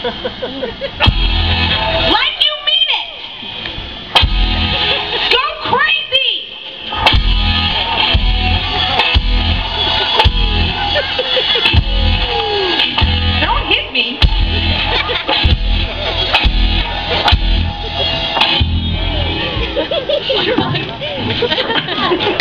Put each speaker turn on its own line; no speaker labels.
like you mean it! Go crazy! Don't hit me! You're like...